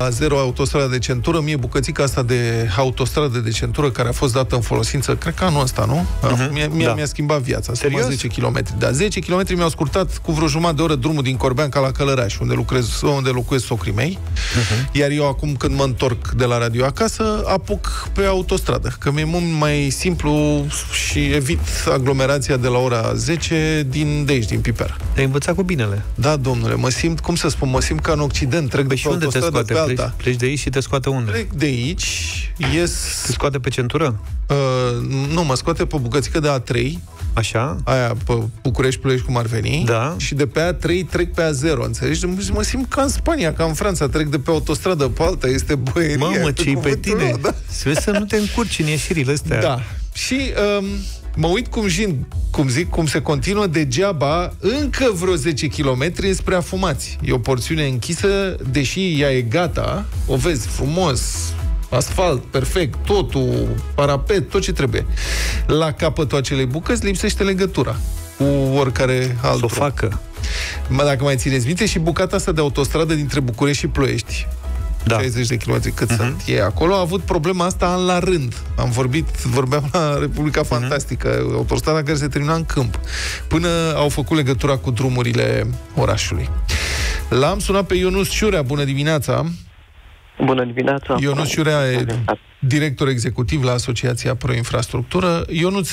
la zero autostrada de centură, mie bucățica asta de autostradă de centură care a fost dată în folosință, cred că anul ăsta, nu? Uh-huh. Mie, mie da. mi-a schimbat viața. Serios? 10 km. Da, 10 km mi-au scurtat cu vreo jumătate de oră drumul din Corbeanca la Călăraș, unde, lucrez, unde locuiesc socrii mei. Uh-huh. Iar eu acum când mă întorc de la radio acasă, apuc pe autostradă, că mi-e mult mai simplu și evit aglomerația de la ora 10 din de aici, din Piper. Te-ai învățat cu binele. Da, domnule, mă simt, cum să spun, mă simt ca în Occident, trec păi de pe autostradă pe pleci, alta. Pleci de aici și te scoate unde? Plec de aici, ies... Te scoate pe centură? Uh, nu, mă scoate pe bucățică de A3. Așa? Aia, pe București, Ploiești, cum ar veni. Da. Și de pe A3 trec pe A0, înțelegi? Mă simt ca în Spania, ca în Franța, trec de pe autostradă pe alta, este băierie. Mamă, ce pe tine? Da. Să vezi să nu te încurci în ieșirile astea. Da. Și... Um, mă uit cum, jin, cum zic, cum se continuă degeaba încă vreo 10 km spre afumați. E o porțiune închisă, deși ea e gata, o vezi frumos, asfalt, perfect, totul, parapet, tot ce trebuie. La capătul acelei bucăți lipsește legătura cu oricare alt Să o facă. Mă, dacă mai țineți minte, și bucata asta de autostradă dintre București și Ploiești da. 60 de kilometri cât uh-huh. sunt ei acolo, a avut problema asta an la rând. Am vorbit, vorbeam la Republica mhm. Fantastică, uh-huh. autostrada care se termina în câmp, până au făcut legătura cu drumurile orașului. L-am sunat pe Ionus Ciurea, bună dimineața! Bună dimineața! Ionus Ciurea e director executiv la Asociația Pro Infrastructură. Ionuț,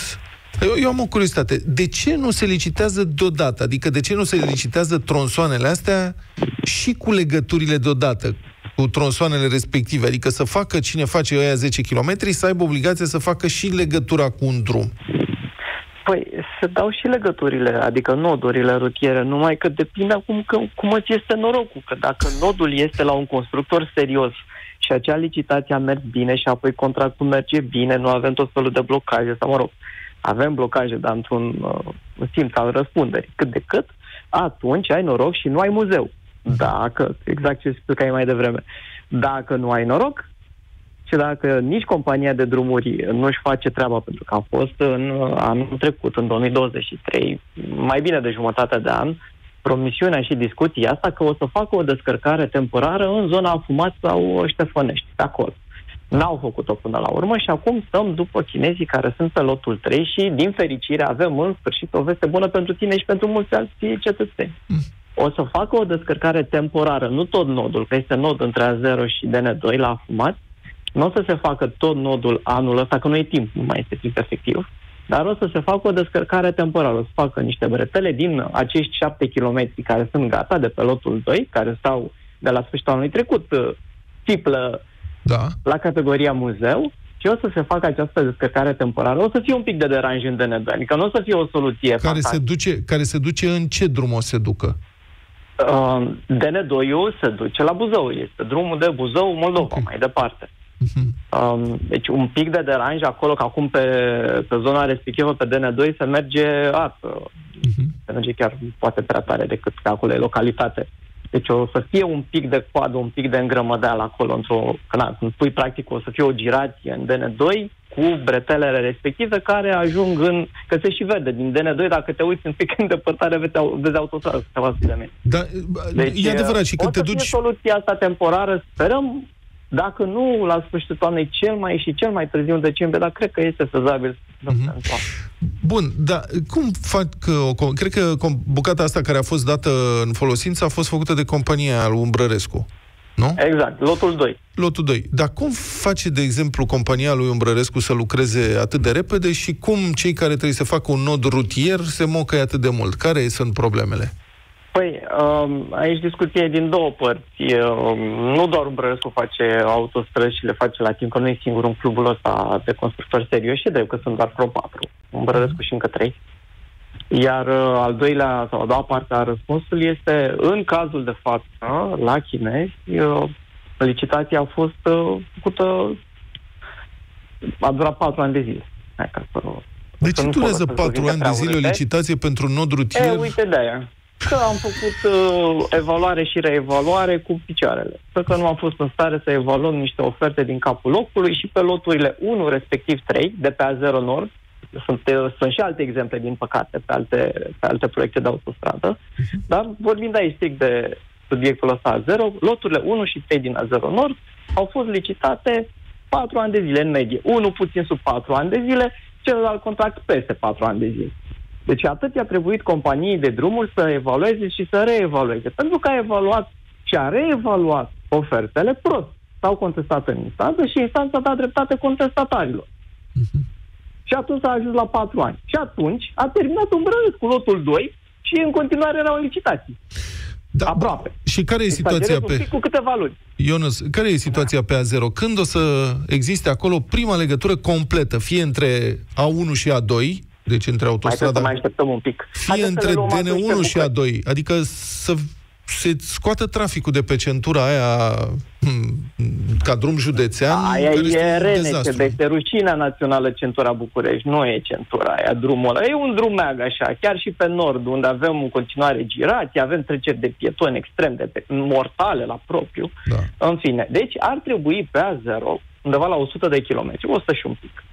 eu, eu am o curiozitate. De ce nu se licitează deodată? Adică de ce nu se licitează tronsoanele astea și cu legăturile deodată? Cu tronsoanele respective, adică să facă cine face aia 10 km, să aibă obligația să facă și legătura cu un drum. Păi, se dau și legăturile, adică nodurile rutiere, numai că depinde acum că, cum îți este norocul, că dacă nodul este la un constructor serios și acea licitație a mers bine și apoi contractul merge bine, nu avem tot felul de blocaje, sau mă rog, avem blocaje, dar într-un uh, simț al răspunderii, cât de cât, atunci ai noroc și nu ai muzeu. Dacă, exact ce spuneai mai devreme, dacă nu ai noroc și dacă nici compania de drumuri nu-și face treaba, pentru că a fost în anul trecut, în 2023, mai bine de jumătate de an, promisiunea și discuția asta că o să facă o descărcare temporară în zona Afumat sau Ștefănești, pe acolo. N-au făcut-o până la urmă și acum stăm după chinezii care sunt pe lotul 3 și, din fericire, avem în sfârșit o veste bună pentru tine și pentru mulți alți cetățeni. Mm o să facă o descărcare temporară, nu tot nodul, că este nod între A0 și DN2 la afumat, nu o să se facă tot nodul anul ăsta, că nu e timp, nu mai este timp efectiv, dar o să se facă o descărcare temporară, o să facă niște bretele din acești 7 km care sunt gata de pe lotul 2, care stau de la sfârșitul anului trecut, tiplă da. la categoria muzeu, și o să se facă această descărcare temporară. O să fie un pic de deranj în DN2, adică nu o să fie o soluție care se, duce, care se duce în ce drum o se ducă? Uh, DN2-ul se duce la Buzău. Este drumul de Buzău, Moldova, okay. mai departe. Uh-huh. Um, deci un pic de deranj acolo, că acum pe, pe zona respectivă, pe DN2, se merge apă. Uh-huh. Se merge chiar poate prea tare decât că acolo e localitate. Deci o să fie un pic de coadă, un pic de îngrămădeală acolo, într-o, când pui practic o să fie o girație în DN2, cu bretelele respective care ajung în... Că se și vede din DN2, dacă te uiți un pic în depărtare, vezi, vezi autostradă câteva de mine. Da, deci, e adevărat și când te duci... soluția asta temporară, sperăm, dacă nu la sfârșitul toamnei, cel mai și cel mai târziu în decembrie, dar cred că este fezabil. Mm-hmm. Bun, dar cum fac... O, cred că bucata asta care a fost dată în folosință a fost făcută de compania lui Umbrărescu nu? Exact, lotul 2. Lotul 2. Dar cum face, de exemplu, compania lui Umbrărescu să lucreze atât de repede și cum cei care trebuie să facă un nod rutier se mocă atât de mult? Care sunt problemele? Păi, um, aici discuție e din două părți. Um, nu doar Umbrărescu face autostrăzi și le face la timp, că nu e singur un clubul ăsta de constructori serioși, de că sunt doar vreo patru. Umbrărescu și încă trei. Iar uh, al doilea sau a doua parte a răspunsului este, în cazul de față, la chinezi, uh, licitația a fost uh, făcută, a durat patru ani de zile. Hai, ca să, de ce durează patru ani de zile o licitație pentru nod rutier? E, uite de aia. Că am făcut uh, evaluare și reevaluare cu picioarele. Pentru că nu am fost în stare să evaluăm niște oferte din capul locului și pe loturile 1, respectiv 3, de pe A0 Nord, sunt, sunt și alte exemple, din păcate, pe alte, pe alte proiecte de autostradă, uh-huh. dar vorbind aici strict de subiectul ăsta A0, loturile 1 și 3 din A0 Nord au fost licitate 4 ani de zile în medie. Unul puțin sub 4 ani de zile, celălalt contract peste 4 ani de zile. Deci atât i-a trebuit companiei de drumuri să evalueze și să reevalueze. Pentru că a evaluat și a reevaluat ofertele prost. S-au contestat în instanță și instanța a dat dreptate contestatarilor. Uh-huh. Și atunci a ajuns la 4 ani. Și atunci a terminat un cu lotul 2 și în continuare era o licitație. Da, Aproape. Și care e situația pe... cu câteva luni. Ionus, care e situația da. pe A0? Când o să existe acolo prima legătură completă, fie între A1 și A2, deci între autostrada... Mai, mai așteptăm un pic. Fie Haideți între DN1 și A2, adică să se scoată traficul de pe centura aia hmm, ca drum județean. Aia e RNC, de este rușinea națională centura București, nu e centura aia, drumul ăla. E un drum meag așa, chiar și pe nord, unde avem în continuare girații, avem treceri de pietoni extrem de pe, mortale la propriu. Da. În fine, deci ar trebui pe A0, undeva la 100 de kilometri, 100 și un pic,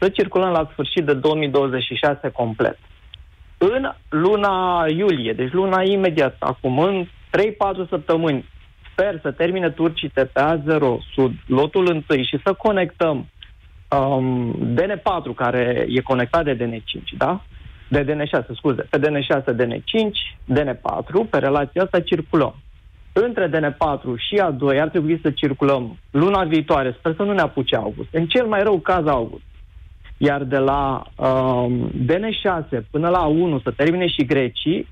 să circulăm la sfârșit de 2026 complet. În luna iulie, deci luna imediat acum, în 3-4 săptămâni, sper să termine turcii TPA 0 Sud, lotul întâi și să conectăm um, DN4, care e conectat de DN5, da? De DN6, scuze. Pe DN6, DN5, DN4, pe relația asta circulăm. Între DN4 și A2 ar trebui să circulăm luna viitoare, sper să nu ne apuce august. În cel mai rău caz august. Iar de la um, DN6 până la 1 să termine și grecii,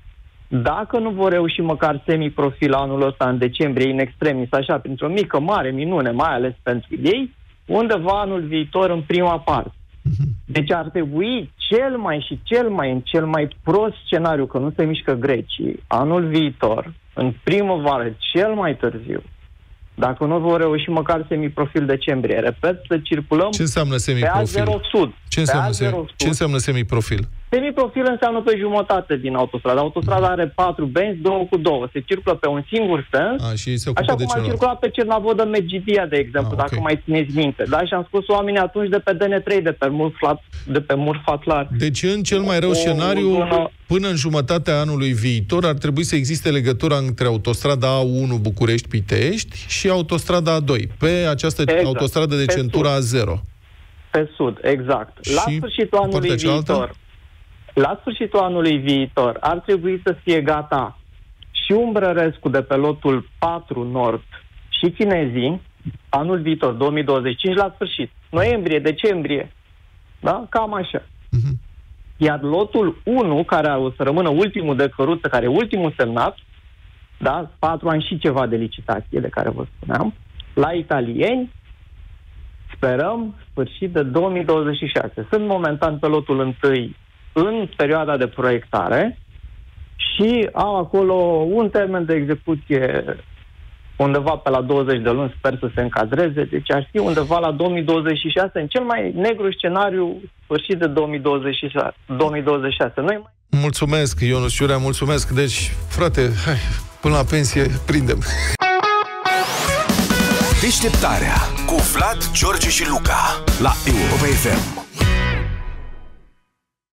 dacă nu vor reuși măcar semi-profil anul ăsta în decembrie, în extremis, așa, printr-o mică, mare minune, mai ales pentru ei, undeva anul viitor în prima parte. Mhm. Deci ar trebui cel mai și cel mai, în cel mai prost scenariu, că nu se mișcă grecii, anul viitor, în primăvară, cel mai târziu, dacă nu vor reuși măcar semiprofil decembrie, repet, să circulăm Ce înseamnă semiprofil? pe A0 Sud. Ce înseamnă, se- sud. Ce înseamnă semiprofil? Semiprofil înseamnă pe jumătate din autostradă. Autostrada are patru benzi, două cu două. Se circulă pe un singur sens, a, și se așa de cum a circulat pe Cernavodă Medgidia, de exemplu, a, okay. dacă mai țineți minte. Da? Și am spus oamenii atunci de pe DN3, de pe Murfat, de pe Murfatlar. Deci, în cel mai rău o, scenariu, o până în jumătatea anului viitor, ar trebui să existe legătura între autostrada A1 București-Pitești și autostrada A2, pe această exact. autostradă de centura A0. Pe sud, exact. Și La sfârșitul anului viitor, la sfârșitul anului viitor ar trebui să fie gata și Umbrărescu de pe lotul 4 Nord și Chinezii, anul viitor, 2025, la sfârșit. Noiembrie, decembrie. Da? Cam așa. Uh-huh. Iar lotul 1, care o să rămână ultimul de căruță, care e ultimul semnat, da? patru ani și ceva de licitație, de care vă spuneam, la italieni, sperăm sfârșit de 2026. Sunt momentan pe lotul întâi în perioada de proiectare și au acolo un termen de execuție undeva pe la 20 de luni, sper să se încadreze, deci ar fi undeva la 2026, în cel mai negru scenariu, sfârșit de 2026. 2026. Noi mai... Mulțumesc, Ionus Ciurea, mulțumesc. Deci, frate, hai, până la pensie, prindem. Deșteptarea cu Vlad, George și Luca la Europa FM.